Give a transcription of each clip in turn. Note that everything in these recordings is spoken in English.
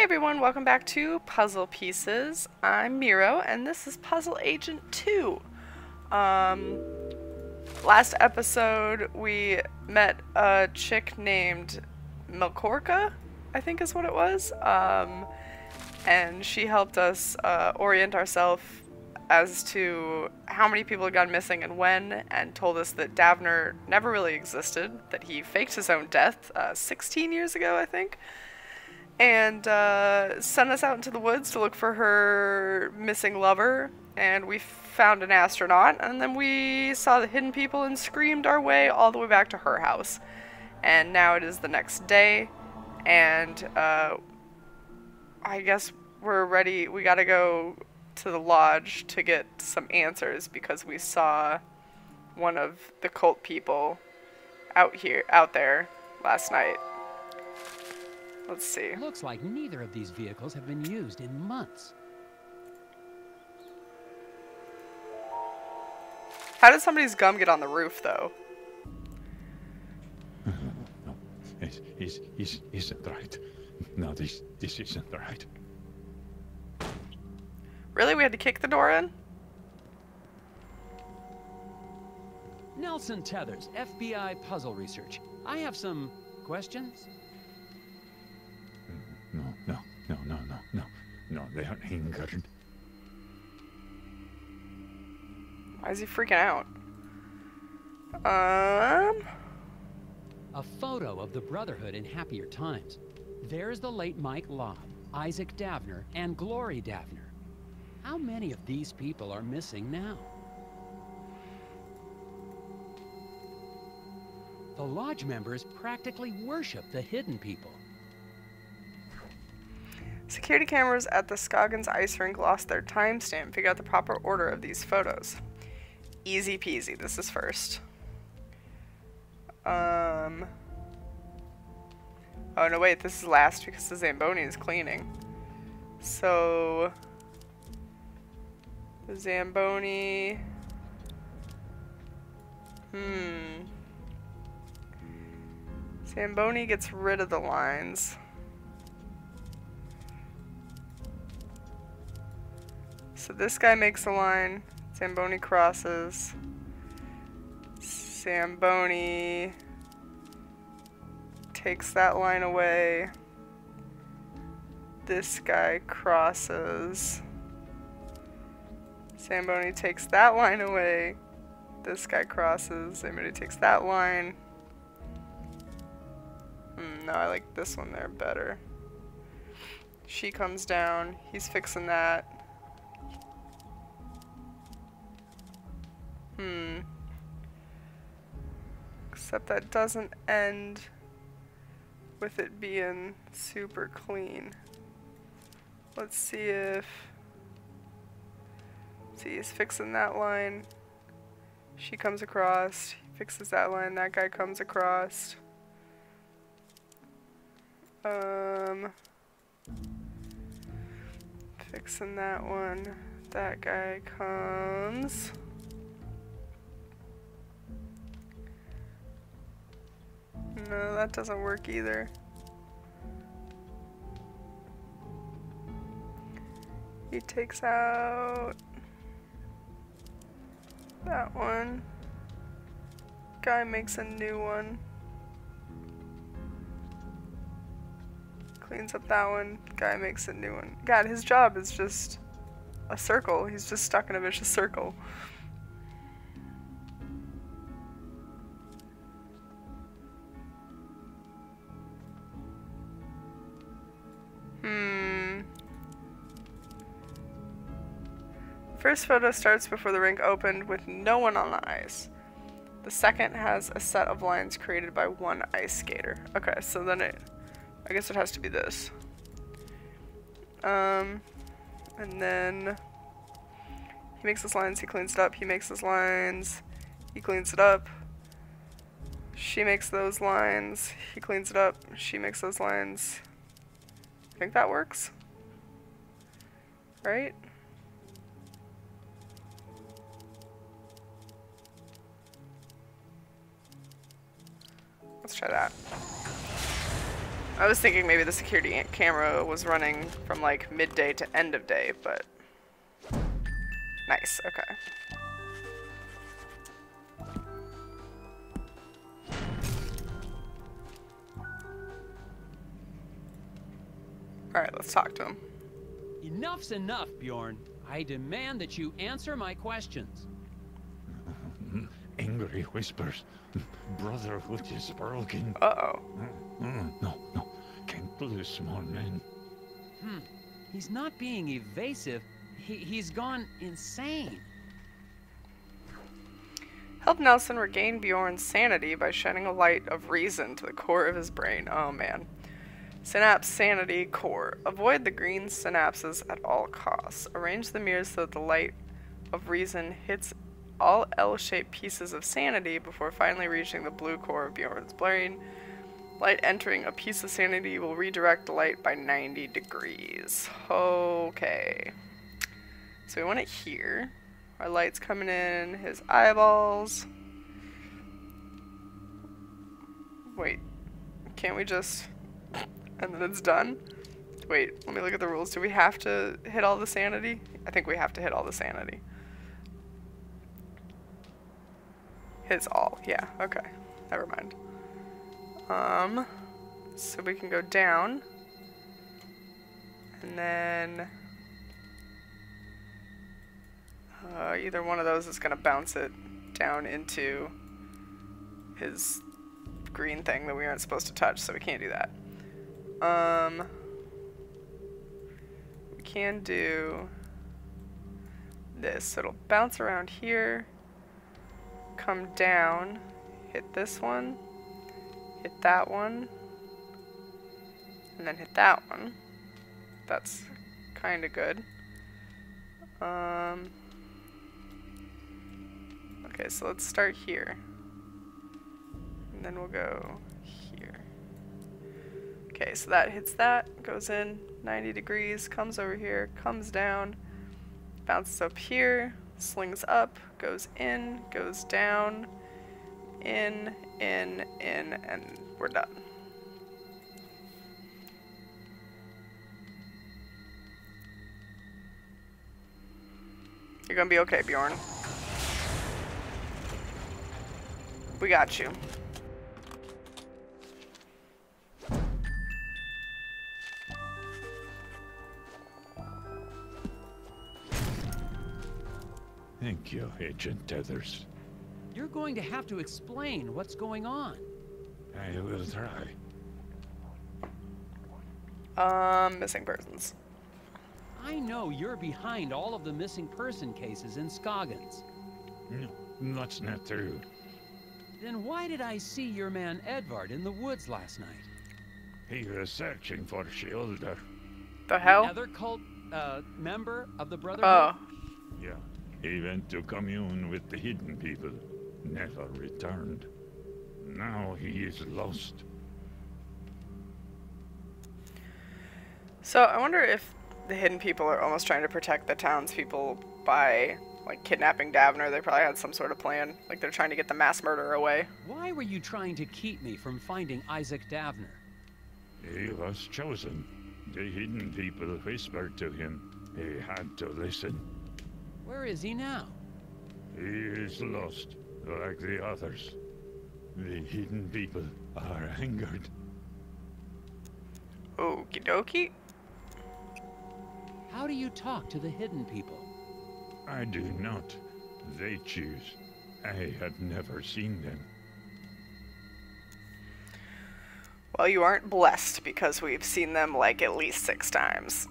Hey everyone, welcome back to Puzzle Pieces. I'm Miro, and this is Puzzle Agent 2. Um, last episode, we met a chick named Melkorka, I think is what it was. Um, and she helped us uh, orient ourselves as to how many people had gone missing and when, and told us that Davner never really existed, that he faked his own death uh, 16 years ago, I think and uh, sent us out into the woods to look for her missing lover. And we found an astronaut, and then we saw the hidden people and screamed our way all the way back to her house. And now it is the next day, and uh, I guess we're ready. We gotta go to the lodge to get some answers because we saw one of the cult people out here, out there last night. Let's see. Looks like neither of these vehicles have been used in months. How did somebody's gum get on the roof, though? no, it, it, it isn't right. No, this, this isn't right. Really? We had to kick the door in? Nelson Tethers, FBI Puzzle Research. I have some questions. They aren't angered. Why is he freaking out? Um. A photo of the Brotherhood in happier times. There's the late Mike Lobb, Isaac Davner, and Glory Davner. How many of these people are missing now? The Lodge members practically worship the hidden people. Security cameras at the Scoggins Ice Rink lost their timestamp. Figure out the proper order of these photos. Easy peasy. This is first. Um. Oh no, wait. This is last because the Zamboni is cleaning. So. The Zamboni. Hmm. Zamboni gets rid of the lines. So this guy makes a line. Zamboni crosses. Zamboni takes that line away. This guy crosses. Zamboni takes that line away. This guy crosses. Zamboni takes that line. Hmm, no, I like this one there better. She comes down. He's fixing that. Hmm. Except that doesn't end with it being super clean. Let's see if... See, he's fixing that line. She comes across. He fixes that line. That guy comes across. Um... Fixing that one. That guy comes... No, that doesn't work either. He takes out that one. Guy makes a new one. Cleans up that one. Guy makes a new one. God, his job is just a circle. He's just stuck in a vicious circle. First photo starts before the rink opened with no one on the ice. The second has a set of lines created by one ice skater. Okay, so then it, I guess it has to be this. Um, and then he makes his lines, he cleans it up, he makes his lines, he cleans it up. She makes those lines, he cleans it up, she makes those lines. I think that works. Right? Let's try that. I was thinking maybe the security camera was running from like midday to end of day, but nice. Okay. All right, let's talk to him. Enough's enough, Bjorn. I demand that you answer my questions. Angry whispers. Brotherhood is broken. Uh-oh. Mm, No, no. Can't lose small men. He's not being evasive. He, he's gone insane. Help Nelson regain Bjorn's sanity by shining a light of reason to the core of his brain. Oh man. Synapse Sanity Core. Avoid the green synapses at all costs. Arrange the mirrors so that the light of reason hits all L-shaped pieces of sanity before finally reaching the blue core of Bjorn's brain. Light entering a piece of sanity will redirect the light by 90 degrees. Okay. So we want it here. Our light's coming in his eyeballs. Wait, can't we just. And then it's done? Wait, let me look at the rules. Do we have to hit all the sanity? I think we have to hit all the sanity. Hits all, yeah, okay. Never mind. Um, so we can go down. And then. Uh, either one of those is going to bounce it down into his green thing that we aren't supposed to touch, so we can't do that. Um, we can do this. So it'll bounce around here, come down, hit this one, hit that one, and then hit that one. That's kind of good. Um, okay, so let's start here. And then we'll go here. Okay, so that hits that, goes in 90 degrees, comes over here, comes down, bounces up here, slings up, goes in, goes down, in, in, in, and we're done. You're gonna be okay, Bjorn. We got you. Thank you, Agent Tethers. You're going to have to explain what's going on. I will try. Um, missing persons. I know you're behind all of the missing person cases in Scoggins. No, that's not true. Then why did I see your man Edvard in the woods last night? He was searching for Shielder. The hell? Another cult uh, member of the Brotherhood? Oh, Yeah, he went to commune with the hidden people. Never returned. Now he is lost. so I wonder if the hidden people are almost trying to protect the townspeople by like kidnapping Davner. They probably had some sort of plan. Like they're trying to get the mass murderer away. Why were you trying to keep me from finding Isaac Davner? He was chosen. The hidden people whispered to him. He had to listen. Where is he now? He is lost, like the others. The hidden people are angered. Okie dokie. How do you talk to the hidden people? I do not. They choose. I have never seen them. Well, you aren't blessed because we've seen them like at least six times.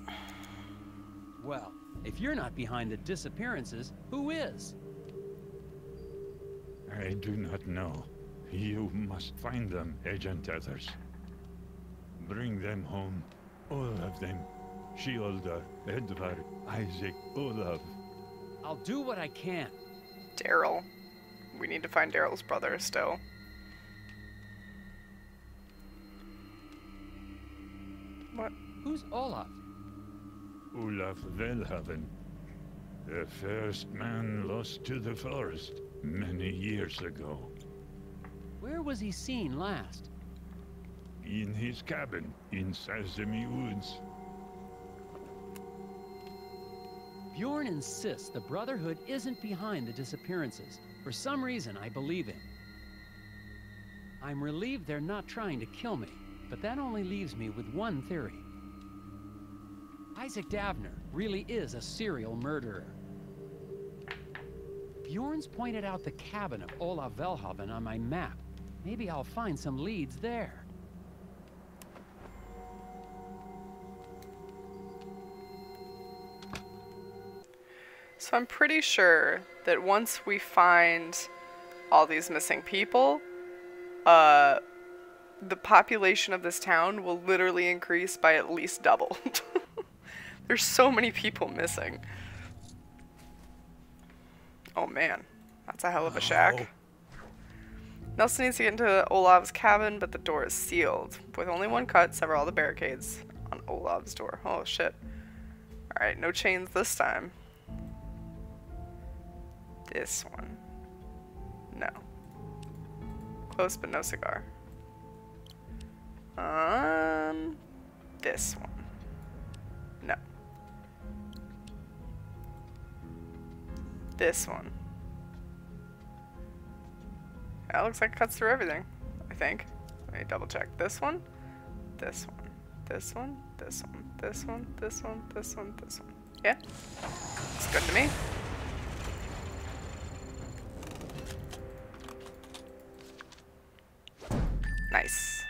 Well, if you're not behind the disappearances, who is? I do not know. You must find them, Agent Tethers. Bring them home. All of them. Shielder, Edvard, Isaac, Olaf. I'll do what I can. Daryl. We need to find Daryl's brother still. What? Who's Olaf? Olaf Velhaven. The first man lost to the forest many years ago. Where was he seen last? in his cabin in Sesame Woods. Bjorn insists the Brotherhood isn't behind the disappearances. For some reason, I believe him. I'm relieved they're not trying to kill me, but that only leaves me with one theory. Isaac Davner really is a serial murderer. Bjorn's pointed out the cabin of Olaf Velhoven on my map. Maybe I'll find some leads there. So I'm pretty sure that once we find all these missing people, uh, the population of this town will literally increase by at least double. There's so many people missing. Oh man, that's a hell of a shack. Nelson needs to get into Olav's cabin, but the door is sealed. With only one cut, sever all the barricades on Olav's door. Oh shit. Alright, no chains this time. This one. No. Close but no cigar. Um, this one. This one. That looks like it cuts through everything, I think. Let me double check. This one, this one, this one, this one, this one, this one, this one, this one. Yeah? It's good to me. Nice.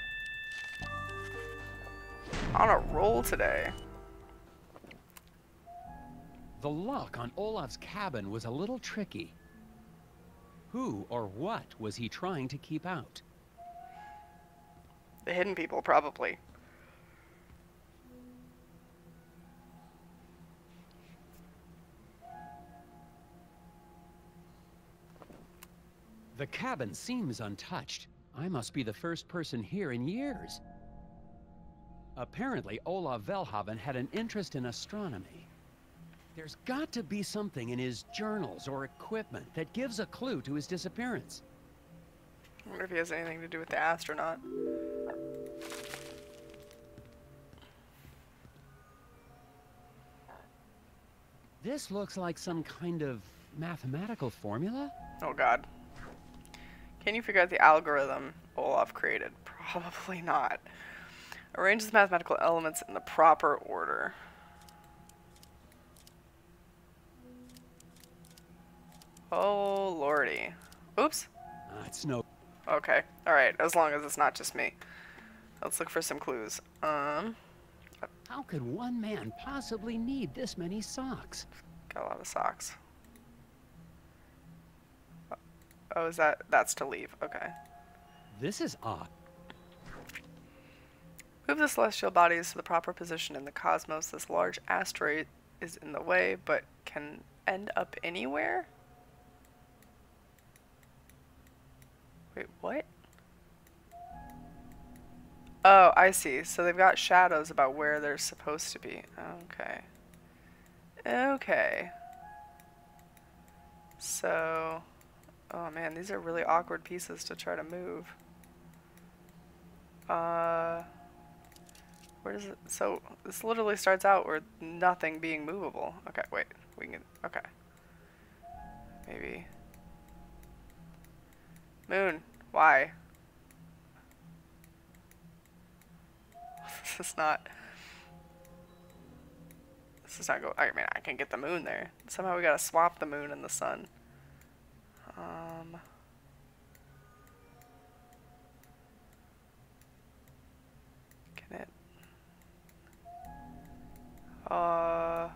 On a roll today. The lock on Olaf's cabin was a little tricky. Who or what was he trying to keep out? The hidden people, probably. The cabin seems untouched. I must be the first person here in years. Apparently, Olaf Velhaven had an interest in astronomy. There's got to be something in his journals or equipment that gives a clue to his disappearance. I wonder if he has anything to do with the astronaut. This looks like some kind of mathematical formula? Oh god. Can you figure out the algorithm Olaf created? Probably not. Arrange the mathematical elements in the proper order. Oh lordy. Oops. Uh, it's no. Okay. Alright, as long as it's not just me. Let's look for some clues. Um, How could one man possibly need this many socks? got a lot of socks. Oh, is that, that's to leave. Okay. This is odd. Move the celestial bodies to the proper position in the cosmos. This large asteroid is in the way, but can end up anywhere? Wait, what? Oh, I see. So they've got shadows about where they're supposed to be. Okay. Okay. So, oh man, these are really awkward pieces to try to move. Uh, where does it, so this literally starts out with nothing being movable. Okay, wait, we can, okay. Maybe. Moon, why? this is not, this is not go, I mean, I can get the moon there. Somehow we gotta swap the moon and the sun. Um... Can it? Uh.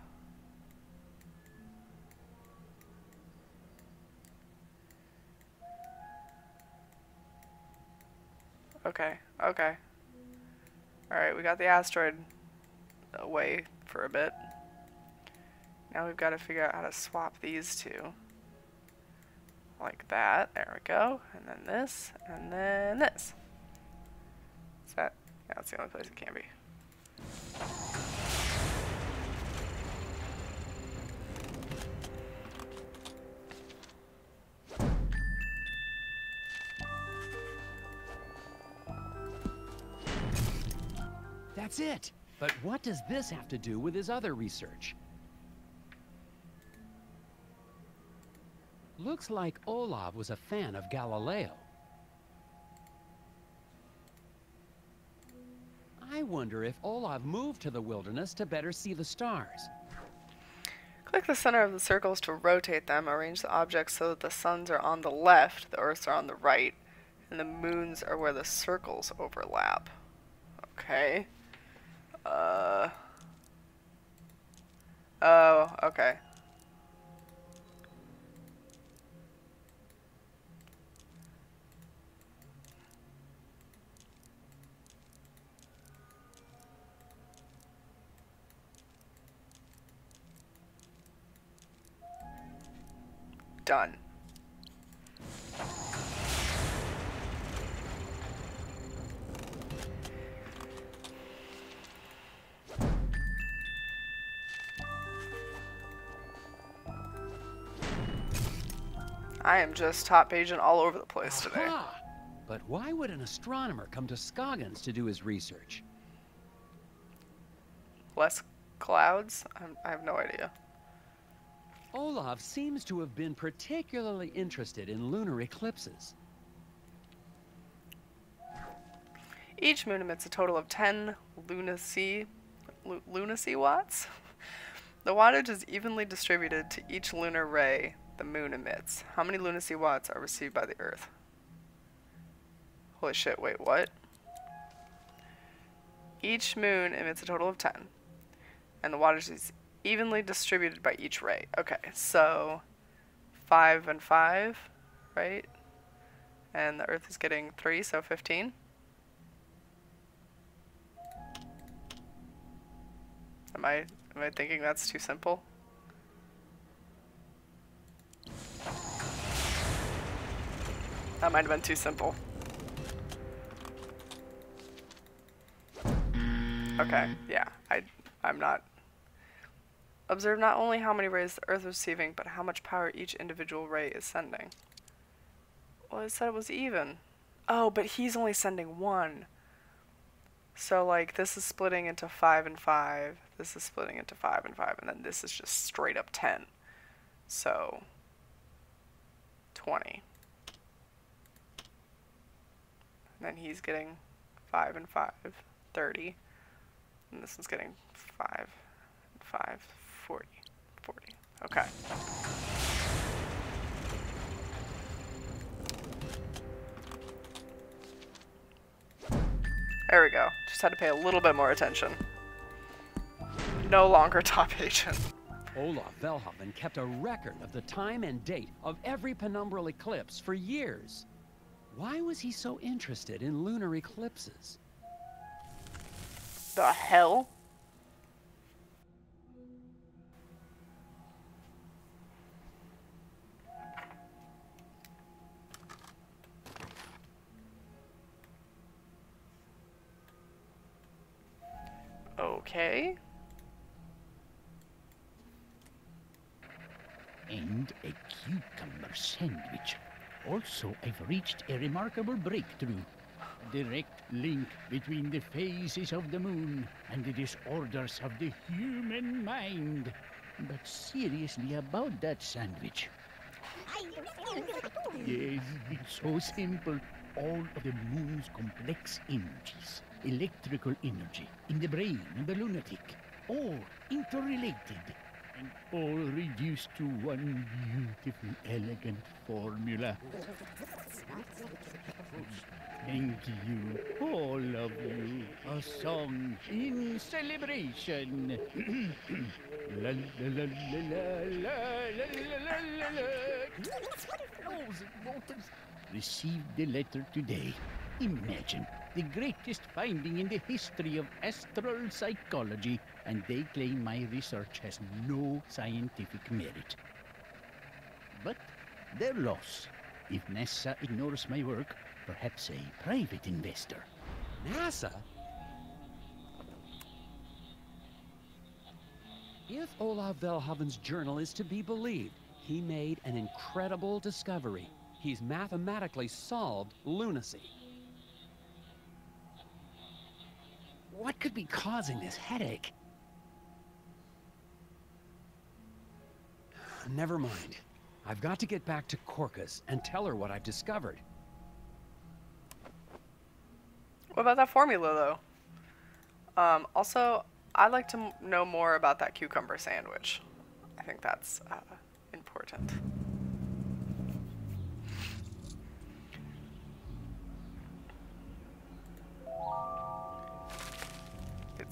Okay, okay. Alright, we got the asteroid away for a bit. Now we've got to figure out how to swap these two. Like that. There we go. And then this. And then this. Is that? Yeah, that's the only place it can be. That's it! But what does this have to do with his other research? Looks like Olav was a fan of Galileo. I wonder if Olav moved to the wilderness to better see the stars. Click the center of the circles to rotate them. Arrange the objects so that the suns are on the left, the earths are on the right, and the moons are where the circles overlap. Okay. Uh. Oh, okay. Done. I am just top agent all over the place today. Aha! But why would an astronomer come to Scoggins to do his research? Less clouds? I'm, I have no idea. Olaf seems to have been particularly interested in lunar eclipses. Each moon emits a total of 10 lunacy, lu lunacy watts. The wattage is evenly distributed to each lunar ray the moon emits. How many lunacy watts are received by the Earth? Holy shit, wait, what? Each moon emits a total of 10. And the wattage is evenly distributed by each ray. Okay, so 5 and 5, right? And the Earth is getting 3, so 15. Am I am I thinking that's too simple? That might have been too simple. Okay, yeah, I I'm not Observe not only how many rays the Earth is receiving, but how much power each individual ray is sending. Well, it said it was even. Oh, but he's only sending one. So, like, this is splitting into 5 and 5, this is splitting into 5 and 5, and then this is just straight up 10. So, 20. And then he's getting 5 and 5, 30. And this one's getting 5 and 5, 40. 40. Okay. There we go. Just had to pay a little bit more attention. No longer top agent. Olaf Velhaven kept a record of the time and date of every penumbral eclipse for years. Why was he so interested in lunar eclipses? The hell? Okay. And a cucumber sandwich. Also, I've reached a remarkable breakthrough. Direct link between the phases of the moon and the disorders of the human mind. But seriously about that sandwich. Yes, it's so simple. All of the moon's complex energies, electrical energy, in the brain and the lunatic, all interrelated, and all reduced to one beautiful, elegant formula. Thank you, all of you. A song in celebration. la la la la la la la la la la. Received the letter today. Imagine the greatest finding in the history of astral psychology, and they claim my research has no scientific merit. But their loss. If NASA ignores my work, perhaps a private investor. NASA? If Olav Velhaven's journal is to be believed, he made an incredible discovery. He's mathematically solved lunacy. What could be causing this headache? Never mind. I've got to get back to Corcus and tell her what I've discovered. What about that formula, though? Um, also, I'd like to know more about that cucumber sandwich. I think that's uh, important.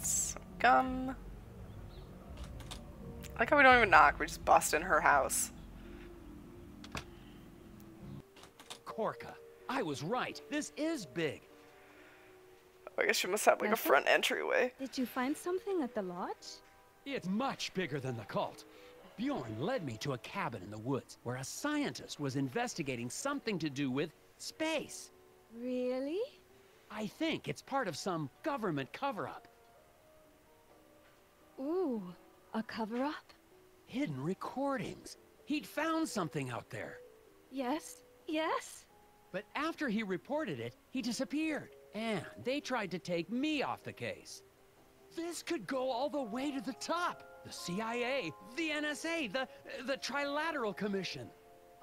It's some gum. I like how we don't even knock, we just bust in her house. Corca, I was right. This is big. Oh, I guess she must have like a front entryway. Did you find something at the lodge? It's much bigger than the cult. Bjorn led me to a cabin in the woods where a scientist was investigating something to do with space. Really? I think it's part of some government cover-up. Ooh, a cover up? Hidden recordings. He'd found something out there. Yes, yes. But after he reported it, he disappeared. And they tried to take me off the case. This could go all the way to the top. The CIA, the NSA, the, the Trilateral Commission.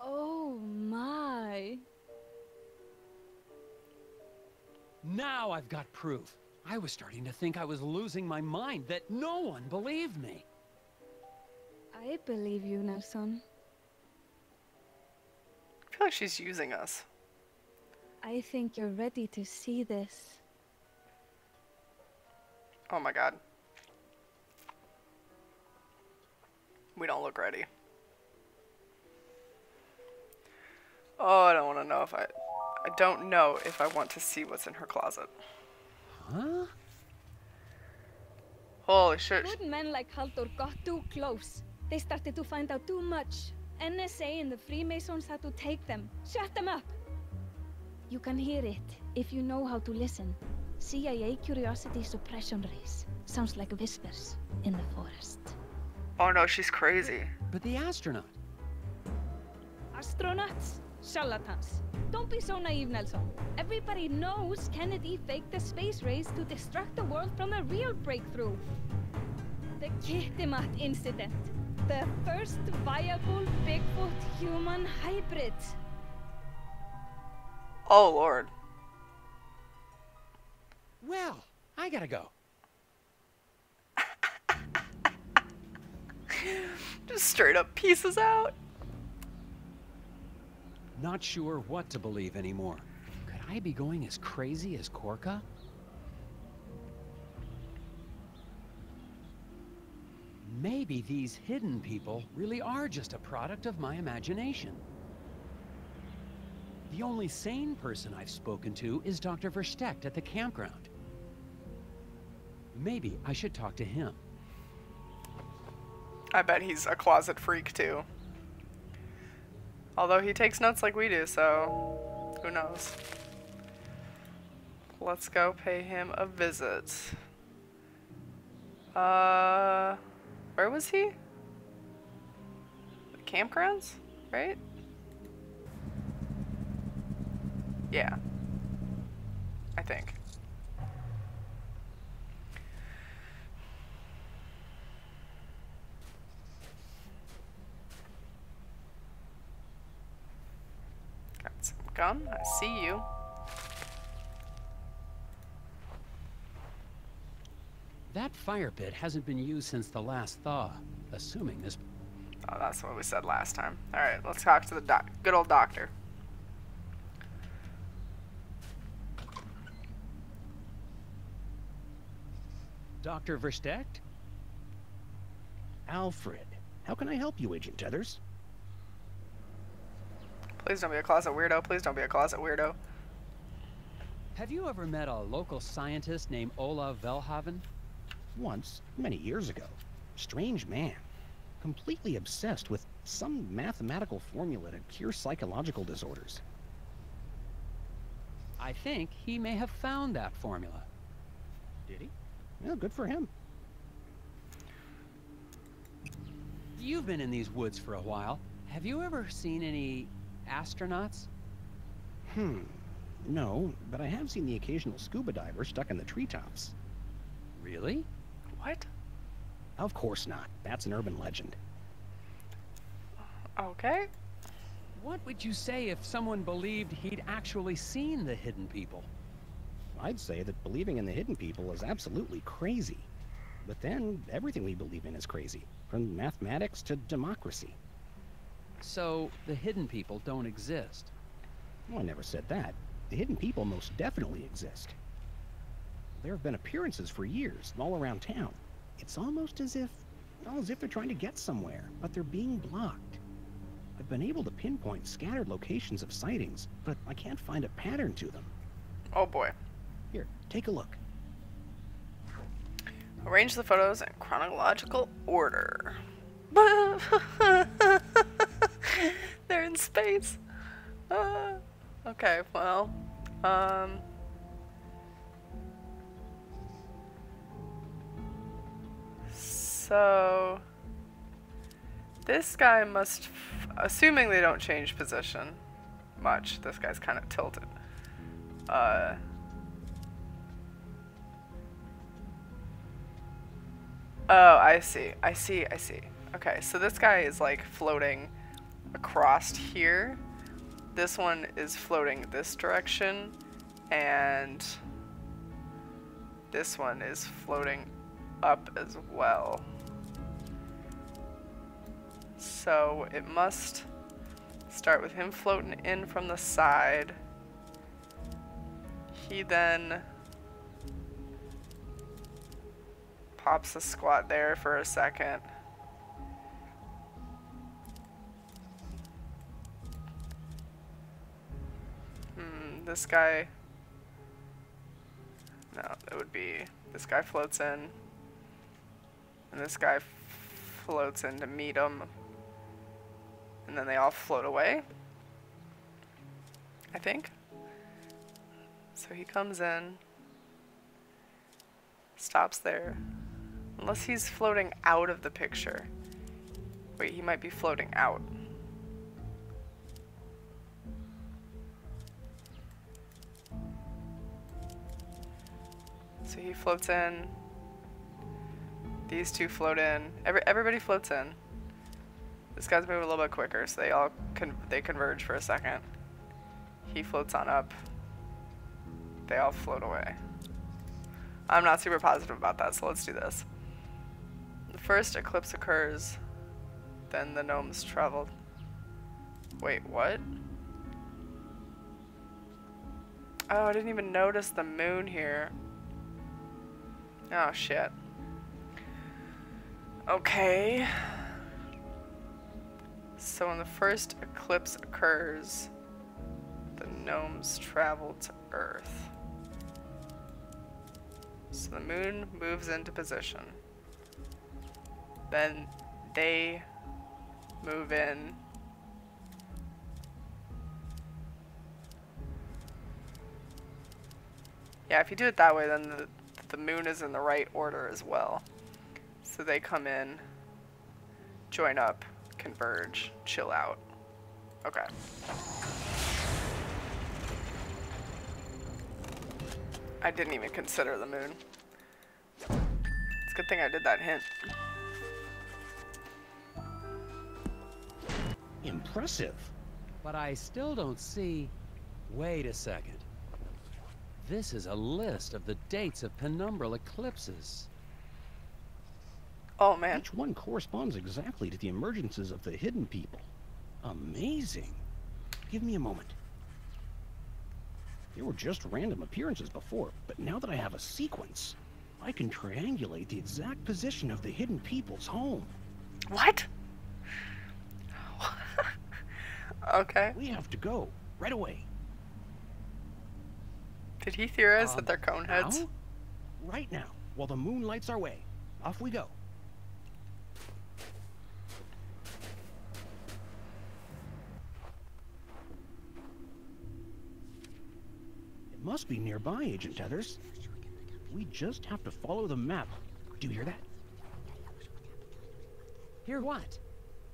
Oh my. Now I've got proof. I was starting to think I was losing my mind, that no one believed me. I believe you, Nelson. I feel like she's using us. I think you're ready to see this. Oh my god. We don't look ready. Oh, I don't want to know if I... I don't know if I want to see what's in her closet. Huh? Holy shit. Good men like Haldor got too close. They started to find out too much. NSA and the Freemasons had to take them, shut them up. You can hear it if you know how to listen. CIA curiosity suppression race. Sounds like whispers in the forest. Oh no, she's crazy. But the astronaut. Astronauts? Charlatans. Don't be so naive, Nelson. Everybody knows Kennedy faked the space race to distract the world from a real breakthrough. The Kitimat incident. The first viable Bigfoot human hybrid. Oh lord. Well, I gotta go. Just straight up pieces out. Not sure what to believe anymore. Could I be going as crazy as Corca? Maybe these hidden people really are just a product of my imagination. The only sane person I've spoken to is Dr. Verstecht at the campground. Maybe I should talk to him. I bet he's a closet freak too. Although he takes notes like we do, so who knows. Let's go pay him a visit. Uh, where was he? The campgrounds, right? Yeah. I think. Got some gum. I see you. That fire pit hasn't been used since the last thaw, assuming this Oh, that's what we said last time. All right, let's talk to the doc. Good old doctor. Dr. Verstecht? Alfred, how can I help you, Agent Tethers? Please don't be a closet weirdo. Please don't be a closet weirdo. Have you ever met a local scientist named Olav Velhaven? Once, many years ago. Strange man. Completely obsessed with some mathematical formula to cure psychological disorders. I think he may have found that formula. Did he? Well, good for him. You've been in these woods for a while. Have you ever seen any astronauts? Hmm. No, but I have seen the occasional scuba diver stuck in the treetops. Really? What? Of course not. That's an urban legend. Okay. What would you say if someone believed he'd actually seen the hidden people? I'd say that believing in the hidden people is absolutely crazy. But then, everything we believe in is crazy, from mathematics to democracy. So, the hidden people don't exist. Well, I never said that. The hidden people most definitely exist. There have been appearances for years, all around town. It's almost as if, well, as if they're trying to get somewhere, but they're being blocked. I've been able to pinpoint scattered locations of sightings, but I can't find a pattern to them. Oh boy. Here, take a look. Arrange the photos in chronological order. In space. Uh, okay, well, um. So. This guy must. Assuming they don't change position much, this guy's kind of tilted. Uh. Oh, I see. I see. I see. Okay, so this guy is like floating across here. This one is floating this direction, and this one is floating up as well. So it must start with him floating in from the side. He then pops a squat there for a second. This guy. No, it would be. This guy floats in. And this guy floats in to meet him. And then they all float away. I think. So he comes in. Stops there. Unless he's floating out of the picture. Wait, he might be floating out. So he floats in. These two float in. Every, everybody floats in. This guy's moving a little bit quicker, so they all con they converge for a second. He floats on up. They all float away. I'm not super positive about that, so let's do this. The first eclipse occurs, then the gnomes traveled. Wait, what? Oh, I didn't even notice the moon here. Oh, shit. Okay. So when the first eclipse occurs, the gnomes travel to Earth. So the moon moves into position. Then they move in. Yeah, if you do it that way, then the, the moon is in the right order as well. So they come in, join up, converge, chill out. Okay. I didn't even consider the moon. It's a good thing I did that hint. Impressive. But I still don't see... Wait a second. This is a list of the dates of penumbral eclipses. Oh man. Each one corresponds exactly to the emergences of the hidden people. Amazing. Give me a moment. They were just random appearances before, but now that I have a sequence, I can triangulate the exact position of the hidden people's home. What? okay. We have to go, right away. Did he theorize Um, that they're cone heads? now? Right now, while the moon lights our way. Off we go. It must be nearby, Agent Tethers. We just have to follow the map. Do you hear that? Hear what?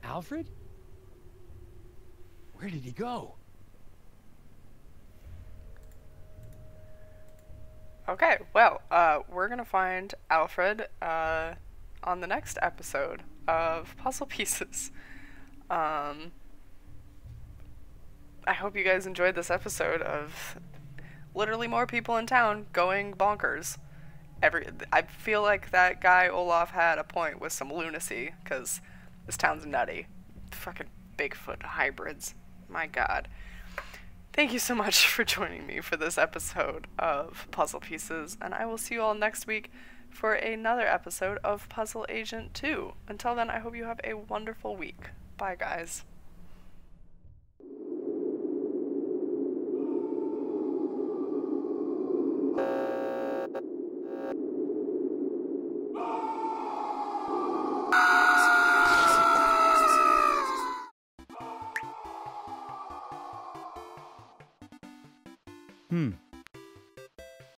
Alfred? Where did he go? Okay, well, uh, we're gonna find Alfred uh, on the next episode of Puzzle Pieces. Um, I hope you guys enjoyed this episode of literally more people in town going bonkers. Every I feel like that guy Olaf had a point with some lunacy because this town's nutty. Fucking Bigfoot hybrids. My God. Thank you so much for joining me for this episode of Puzzle Pieces, and I will see you all next week for another episode of Puzzle Agent 2. Until then, I hope you have a wonderful week. Bye, guys.